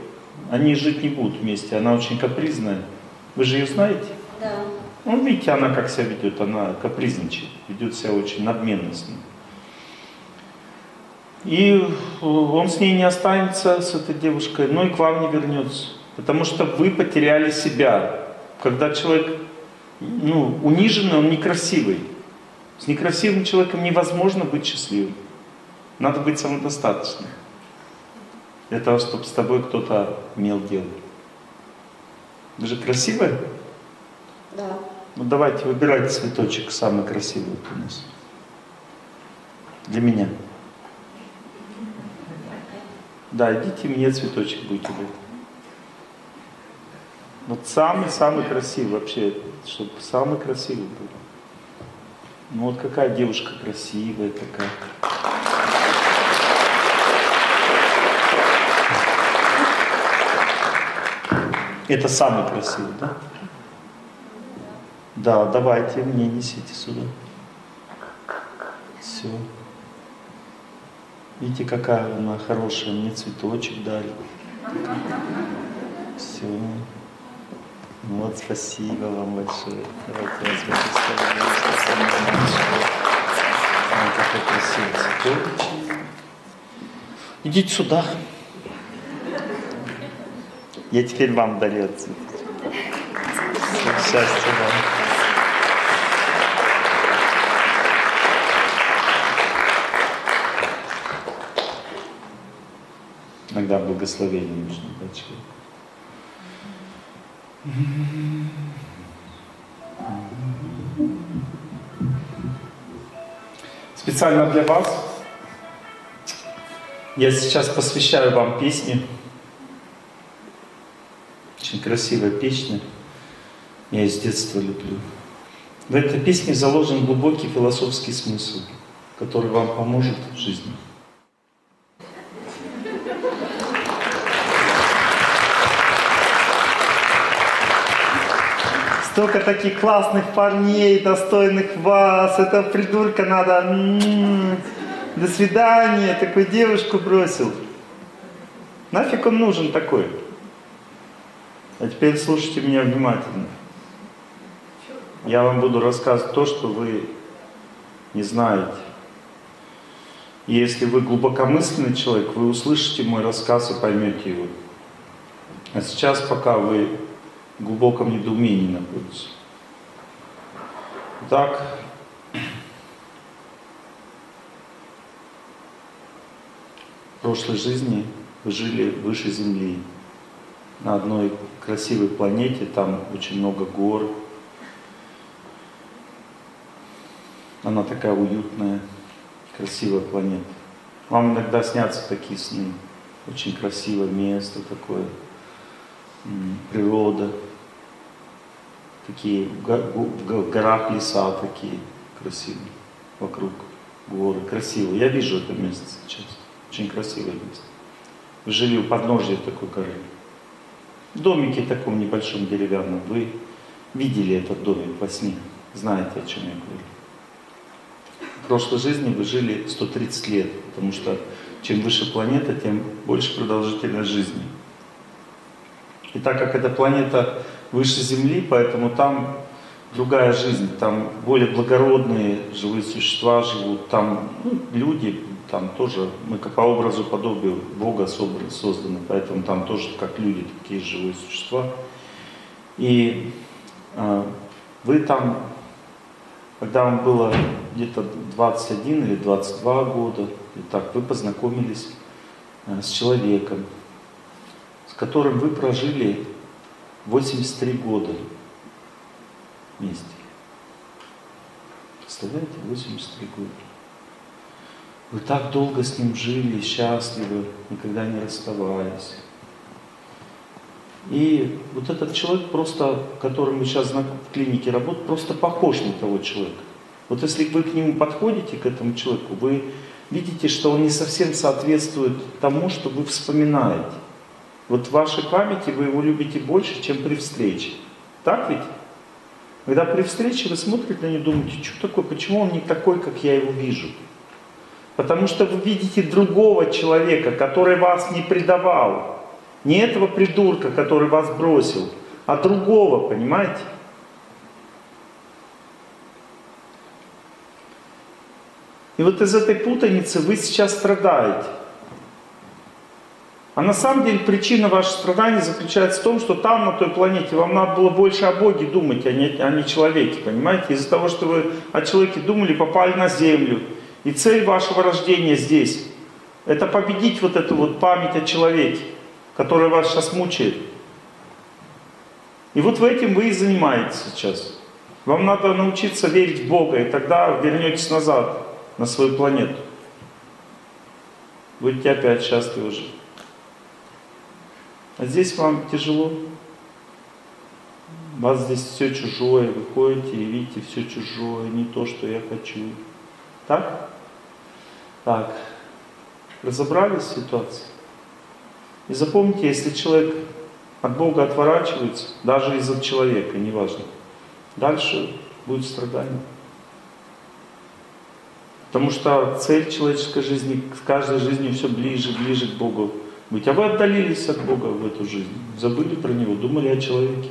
они жить не будут вместе, она очень капризная. Вы же ее знаете? Да. Ну, видите, она как себя ведет, она капризничает, ведет себя очень надменно с ним. И он с ней не останется, с этой девушкой, но и к вам не вернется. Потому что вы потеряли себя. Когда человек ну, униженный, он некрасивый. С некрасивым человеком невозможно быть счастливым. Надо быть самодостаточным. Для того, чтобы с тобой кто-то имел дело. Вы же красивая? Да. Ну давайте выбирайте цветочек самый красивый у нас. Для меня. Да, идите мне цветочек будете брать. Вот самый-самый красивый вообще, чтобы самый красивый был. Ну вот какая девушка красивая такая. Это самый красивый, да? Да, давайте, мне несите сюда. Все. Видите, какая она хорошая, мне цветочек дали. Все. Вот, спасибо вам большое. Давайте возьмем такой красивый цветочек. Идите сюда. Я теперь вам дарю цветочек. Счастья вам. Иногда благословение нужно дать человеку. Специально для вас я сейчас посвящаю вам песни. Очень красивая песня. Я с детства люблю. В этой песне заложен глубокий философский смысл, который вам поможет в жизни. Столько таких классных парней, достойных вас. Это придурка надо. М-м-м. До свидания. Такую девушку бросил. Нафиг он нужен такой? А теперь слушайте меня внимательно. Я вам буду рассказывать то, что вы не знаете. И если вы глубокомысленный человек, вы услышите мой рассказ и поймете его. А сейчас, пока вы глубоком недоумении находится. Так, в прошлой жизни вы жили выше Земли, на одной красивой планете, там очень много гор. Она такая уютная, красивая планета. Вам иногда снятся такие сны. Очень красивое место такое, природа такие в горах леса такие красивые, вокруг горы, красивые. Я вижу это место сейчас, очень красивое место. Вы жили у подножия такой горы. В домике таком небольшом деревянном. Вы видели этот домик во сне, знаете, о чем я говорю. в прошлой жизни вы жили 130 лет, потому что чем выше планета, тем больше продолжительность жизни. И так как эта планета выше Земли, поэтому там другая жизнь, там более благородные живые существа живут, там ну, люди, там тоже, мы как по образу подобию Бога созданы, поэтому там тоже как люди, такие живые существа. И э, вы там, когда вам было где-то 21 или 22 года, и так вы познакомились э, с человеком, с которым вы прожили 83 года вместе. Представляете, 83 года. Вы так долго с ним жили, счастливы, никогда не расставались. И вот этот человек просто, которым вы сейчас в клинике работаете, просто похож на того человека. Вот если вы к нему подходите, к этому человеку, вы видите, что он не совсем соответствует тому, что вы вспоминаете. Вот в вашей памяти вы его любите больше, чем при встрече. Так ведь? Когда при встрече вы смотрите на него и думаете, что такое, почему он не такой, как я его вижу? Потому что вы видите другого человека, который вас не предавал. Не этого придурка, который вас бросил, а другого, понимаете? И вот из этой путаницы вы сейчас страдаете. А на самом деле причина ваших страданий заключается в том, что там, на той планете, вам надо было больше о Боге думать, а не, а не человеке, понимаете? Из-за того, что вы о человеке думали, попали на Землю. И цель вашего рождения здесь – это победить вот эту вот память о человеке, которая вас сейчас мучает. И вот в этим вы и занимаетесь сейчас. Вам надо научиться верить в Бога, и тогда вернетесь назад, на свою планету. Будете опять счастливы жить. А здесь вам тяжело. У вас здесь все чужое, вы ходите и видите все чужое, не то, что я хочу. Так? Так. Разобрались с ситуацией? И запомните, если человек от Бога отворачивается, даже из-за человека, неважно, дальше будет страдание. Потому что цель человеческой жизни с каждой жизнью все ближе, ближе к Богу быть. А вы отдалились от Бога в эту жизнь, забыли про Него, думали о человеке.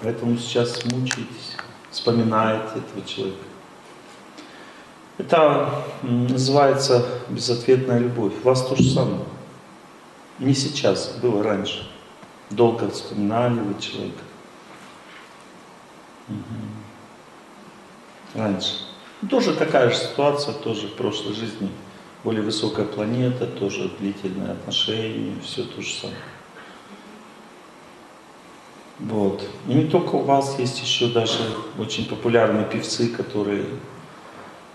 Поэтому сейчас мучаетесь, вспоминаете этого человека. Это называется безответная любовь. У вас то же самое. Не сейчас, было раньше. Долго вспоминали вы человека. Угу. Раньше. Тоже такая же ситуация, тоже в прошлой жизни более высокая планета, тоже длительные отношения, все то же самое. Вот. И не только у вас есть еще даже очень популярные певцы, которые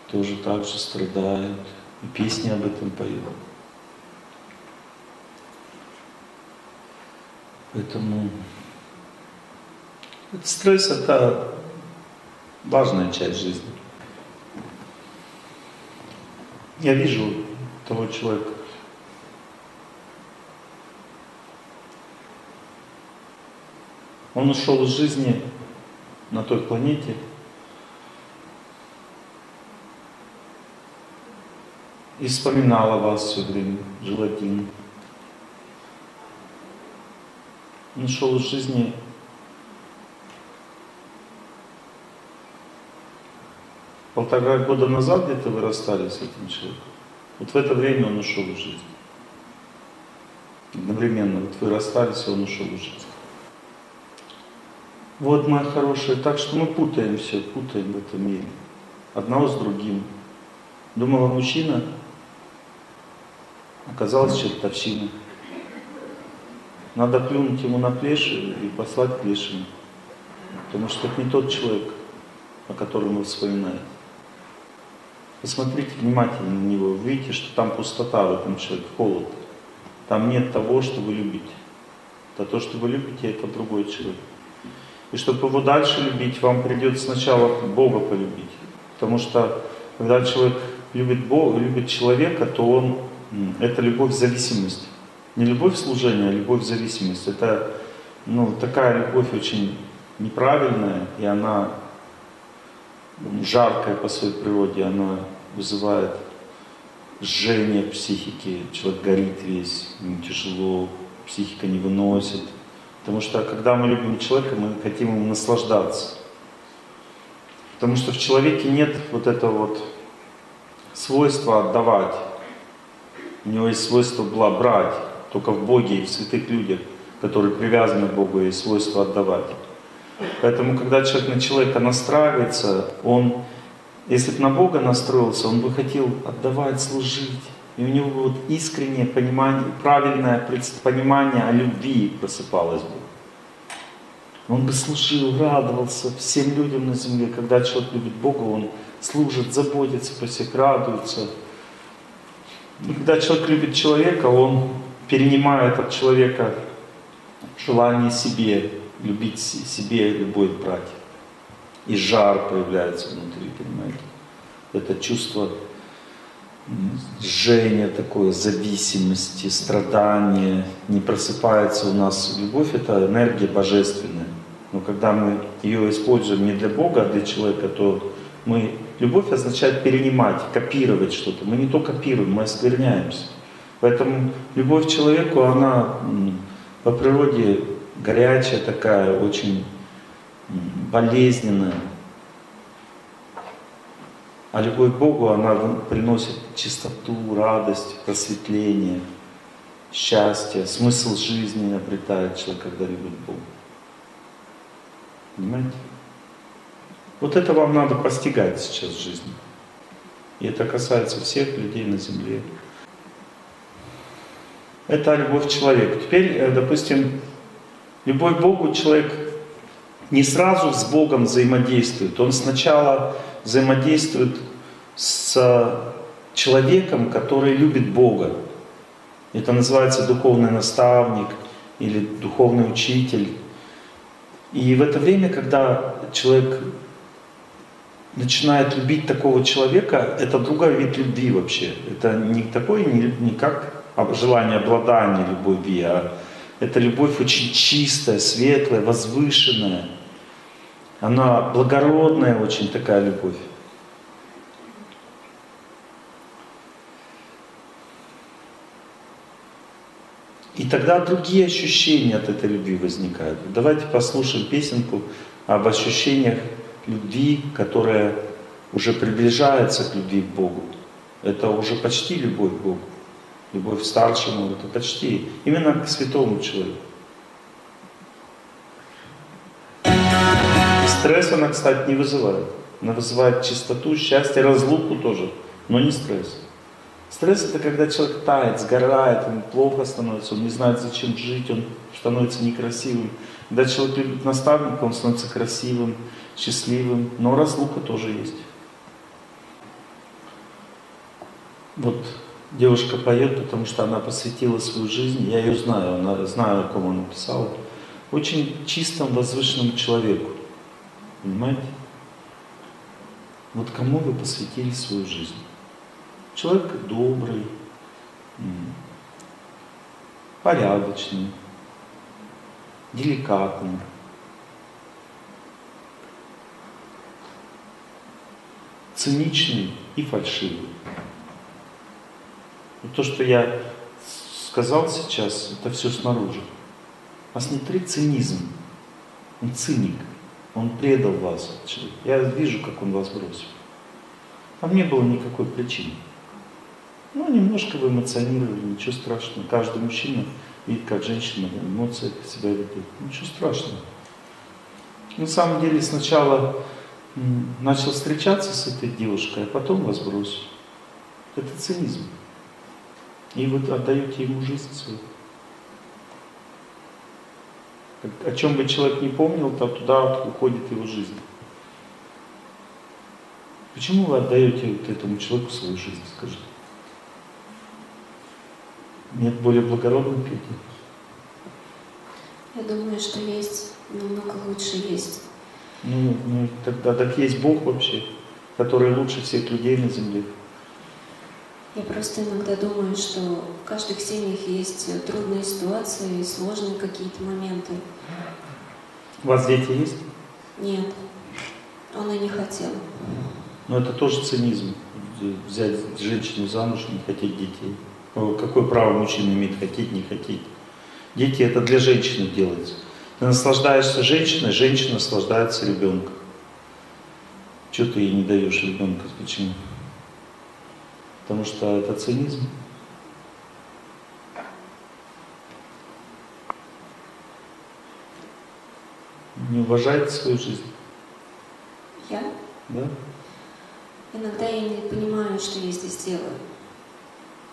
тоже так же страдают, и песни об этом поют. Поэтому стресс это важная часть жизни. Я вижу того человека. Он ушел из жизни на той планете, и вспоминал о вас все время, жил один. Он ушел из жизни полтора года назад где-то вы расстались с этим человеком. Вот в это время он ушел из жизни. Одновременно, вот вы расстались, и он ушел из жизни. Вот, моя хорошая, так что мы путаем все, путаем в этом мире. Одного с другим. Думала, мужчина, оказалась чертовщина. Надо плюнуть ему на плеши и послать плешину. Потому что это не тот человек, о котором вы вспоминаете. Посмотрите внимательно на него, увидите, что там пустота в этом человеке, холод. Там нет того, что вы любите. А то, что вы любите, это другой человек. И чтобы его дальше любить, вам придется сначала Бога полюбить. Потому что когда человек любит Бога, любит человека, то он это любовь зависимость. Не любовь служения, а любовь зависимость. Это ну, такая любовь очень неправильная, и она жаркая по своей природе, она вызывает жжение психики, человек горит весь, ему тяжело, психика не выносит. Потому что когда мы любим человека, мы хотим ему наслаждаться. Потому что в человеке нет вот этого вот свойства отдавать. У него есть свойство была брать. Только в Боге и в святых людях, которые привязаны к Богу, есть свойство отдавать. Поэтому, когда человек на человека настраивается, он, если бы на Бога настроился, он бы хотел отдавать, служить. И у него бы вот искреннее понимание, правильное понимание о любви просыпалось бы. Он бы служил, радовался всем людям на земле. Когда человек любит Бога, он служит, заботится по всех, радуется. И когда человек любит человека, он перенимает от человека желание себе, любить себе, любовь брать. И жар появляется внутри, понимаете? Это чувство жжения такое, зависимости, страдания, не просыпается у нас. Любовь – это энергия божественная. Но когда мы ее используем не для Бога, а для человека, то мы... Любовь означает перенимать, копировать что-то. Мы не то копируем, мы оскверняемся. Поэтому любовь к человеку, она по природе горячая такая, очень болезненная. А любовь к Богу, она приносит чистоту, радость, просветление, счастье, смысл жизни обретает человек, когда любит Бога. Понимаете? Вот это вам надо постигать сейчас в жизни. И это касается всех людей на земле. Это любовь к человеку. Теперь, э, допустим, любовь к Богу человек не сразу с Богом взаимодействует. Он сначала взаимодействует с человеком, который любит Бога. Это называется духовный наставник или духовный учитель. И в это время, когда человек начинает любить такого человека, это другой вид любви вообще. Это не такой, не, не как желание обладания любви, а это любовь очень чистая, светлая, возвышенная. Она благородная очень такая любовь. И тогда другие ощущения от этой любви возникают. Давайте послушаем песенку об ощущениях любви, которая уже приближается к любви к Богу. Это уже почти любовь к Богу. Любовь к старшему, это почти именно к святому человеку. Стресс она, кстати, не вызывает. Она вызывает чистоту, счастье, разлуку тоже, но не стресс. Стресс это когда человек тает, сгорает, ему плохо становится, он не знает, зачем жить, он становится некрасивым. Когда человек любит наставника, он становится красивым, счастливым, но разлука тоже есть. Вот девушка поет, потому что она посвятила свою жизнь, я ее знаю, она знаю, о ком она писала, очень чистому, возвышенному человеку. Понимаете? Вот кому вы посвятили свою жизнь? Человек добрый, порядочный, деликатный. циничный и фальшивый. И то, что я сказал сейчас, это все снаружи. У вас внутри цинизм. Он циник. Он предал вас. Я вижу, как он вас бросил. Там не было никакой причины. Ну, немножко вы эмоционировали, ничего страшного. Каждый мужчина видит, как женщина в эмоциях себя ведет. Ничего страшного. На самом деле сначала начал встречаться с этой девушкой, а потом вас бросил. Это цинизм. И вы отдаете ему жизнь свою. О чем бы человек не помнил, то туда уходит его жизнь. Почему вы отдаете вот этому человеку свою жизнь, скажите? Нет более благородных людей? Я думаю, что есть, намного лучше есть. Ну, ну тогда так есть Бог вообще, который лучше всех людей на земле. Я просто иногда думаю, что в каждых семьях есть трудные ситуации, сложные какие-то моменты. У вас дети есть? Нет. Он и не хотел. Но это тоже цинизм. Взять женщину замуж и не хотеть детей. Какое право мужчина имеет хотеть, не хотеть? Дети это для женщины делается. Ты наслаждаешься женщиной, женщина наслаждается ребенком. Чего ты ей не даешь ребенка? Почему? Потому что это цинизм. Не уважаете свою жизнь, Я? да? Иногда я не понимаю, что я здесь делаю.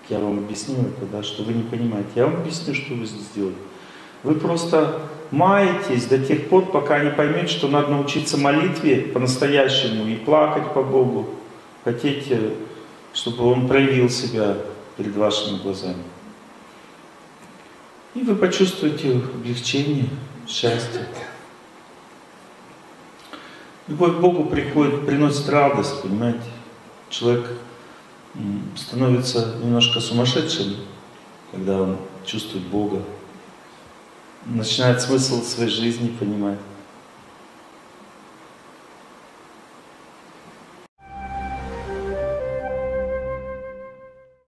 Я вам объяснил это, да, что вы не понимаете. Я вам объясню, что вы здесь делаете. Вы просто маетесь до тех пор, пока не поймете, что надо научиться молитве по-настоящему и плакать по Богу. Хотите, чтобы Он проявил себя перед вашими глазами. И вы почувствуете облегчение, счастье. Любовь к Богу приходит, приносит радость, понимаете? Человек становится немножко сумасшедшим, когда он чувствует Бога. Начинает смысл своей жизни понимать.